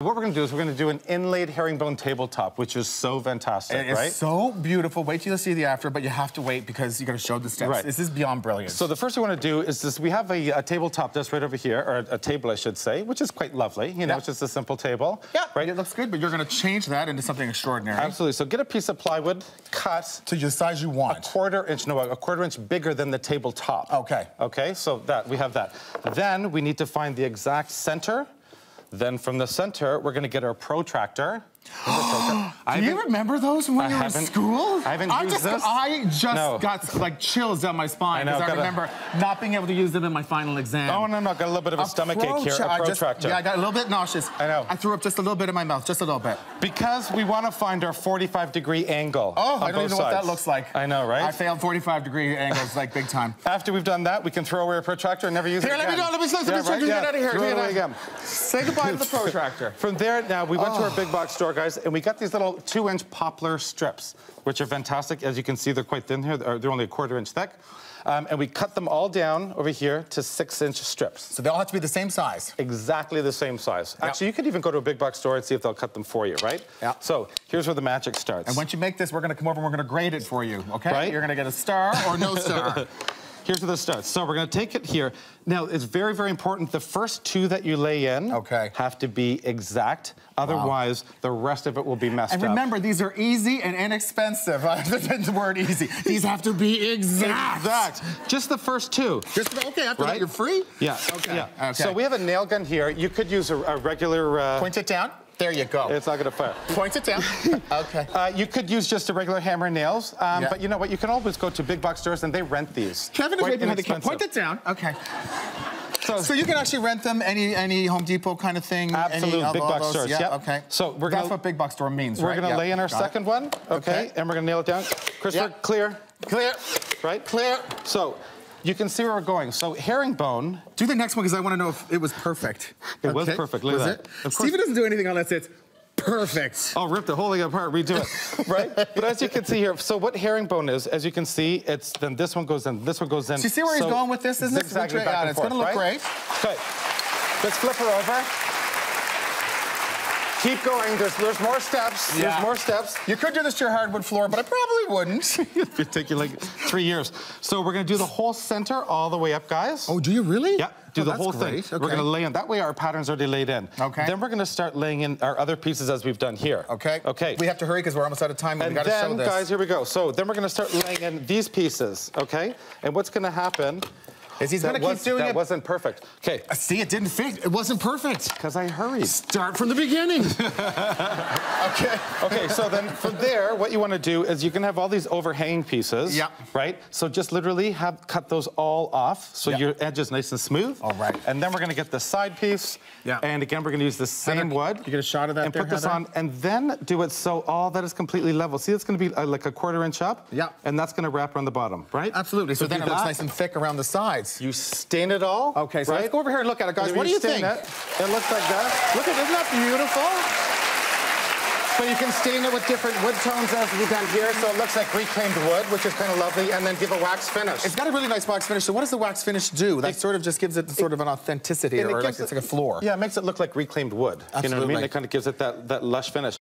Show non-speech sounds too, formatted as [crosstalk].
What we're going to do is we're going to do an inlaid herringbone tabletop, which is so fantastic, It is right? so beautiful. Wait till you see the after, but you have to wait because you got to show the steps. Right. This is beyond brilliant. So the first thing we want to do is this, we have a, a tabletop that's right over here, or a, a table, I should say, which is quite lovely. You know, Yeah. it's just a simple table. yeah, Right? It looks good, but you're going to change that into something extraordinary. Absolutely. So get a piece of plywood, cut To the size you want. a quarter inch, no, a quarter inch bigger than the tabletop. Okay. Okay, so that, we have that. Then we need to find the exact center. Then from the center, we're gonna get our protractor. [gasps] Do you remember those when I you were in school? I haven't used just, this. I just No. got like chills down my spine I know, because I, remember not being able to use them in my final exam. Oh, no, no, got a little bit of a, stomach ache here, a I just- protractor. yeah, I got a little bit nauseous. I know. I threw up just a little bit in my mouth, just a little bit. Because we want to find our 45 degree angle. Oh, I don't even know what that looks like. I know, right? I failed 45 degree angles like big time. [laughs] After we've done that, we can throw away our protractor and never use Here, it let me again. go, let me- let me- yeah, let me right? get out of here, Throw it away again. Say goodbye to the [laughs] protractor. From there, now we went to Oh. our big box store, guys, and we got these little two-inch poplar strips, which are fantastic. As you can see, they're quite thin here. They're only a quarter inch thick. Um, and we cut them all down over here to six-inch strips. So they all have to be the same size. Exactly the same size. Actually, you could even go to a big box store and see if they'll cut them for you, right? Yeah. So here's where the magic starts. And once you make this, we're gonna come over and we're gonna grade it for you, okay? Right. You're gonna get a star or no star. [laughs] Here's where this starts. So we're gonna take it here. Now, it's very, very important. The first two that you lay in Okay. have to be exact. Otherwise, the rest of it will be messed And up. remember, these are easy and inexpensive. [laughs] The word easy. These have to be exact. Exact. Just the first two. Just okay. After that, you're free. Yeah. Okay. Yeah. Okay. So we have a nail gun here. You could use a, a regular. Uh, Point it down. There you go. it's not gonna fire. Point it down. [laughs] okay. Uh, you could use just a regular hammer and nails, um, Yeah. but you know what? You can always go to big box stores and they rent these. Kevin is behind the camera. Point it down. Okay. So, So you can actually rent them any any Home Depot kind of thing. Absolute any big box stores, Yeah. yep. Okay. So we're That's gonna- what big box store means, right? we're right? gonna Yeah. lay in our Got it. second one, okay? Okay. And we're gonna nail it down. Christopher, Yeah. clear, Clear. right? Clear. So you can see where we're going. So herringbone, Do the next one because I want to know if it was perfect. It was perfect, look was at it? that. Of Steven doesn't do anything unless it's perfect. I'll rip the whole thing apart, redo it, [laughs] right? But as you can see here, so what herringbone is, as you can see, it's then this one goes in, this one goes in. Do you see where he's going with this? Isn't it? zigzagging Yeah, back and it's gonna look right? great. Okay, let's flip her over. Keep going, there's, there's more steps, Yeah. there's more steps. You could do this to your hardwood floor, but I probably wouldn't. [laughs] It'd take you like three years. So we're gonna do the whole center all the way up, guys. oh, do you really? Yeah, do Oh, the whole great. thing. Okay. We're gonna lay in. That way our pattern's already laid in. Okay. Then we're gonna start laying in our other pieces as we've done here. Okay. Okay. We have to hurry because we're almost out of time. and and we got to show then, this. guys, here we go. So then we're gonna start laying in these pieces, okay? And what's gonna happen? Is he's that gonna keep was- doing that it- wasn't perfect. Okay, Uh, See, it didn't fit. It wasn't perfect. because I hurried. Start from the beginning. [laughs] okay. Okay, so then from there, what you want to do is you can have all these overhanging pieces. Yeah. Right? So just literally have cut those all off so Yeah. your edge is nice and smooth. All right. And then we're going to get the side piece. Yeah. And again, we're going to use the same Heather, wood. you get a shot of that And there, put this Heather? on, and then do it so all that is completely level. See, it's going to be uh, like a quarter inch up. Yeah. And that's going to wrap around the bottom, right? Absolutely. So, then do it looks that. nice and thick around the sides. You stain it all. Okay, so right? let's go over here and look at it, guys. What do you stain think? It, it looks like that. Look at, isn't that beautiful? But you can stain it with different wood tones as we've done here, so it looks like reclaimed wood, which is kind of lovely, and then give a wax finish. It's got a really nice wax finish. So what does the wax finish do? That sort of just gives it sort of an authenticity, And it like gives it's it- like a floor. Yeah, it makes it look like reclaimed wood. You know what I mean? It kind of gives it that, that lush finish.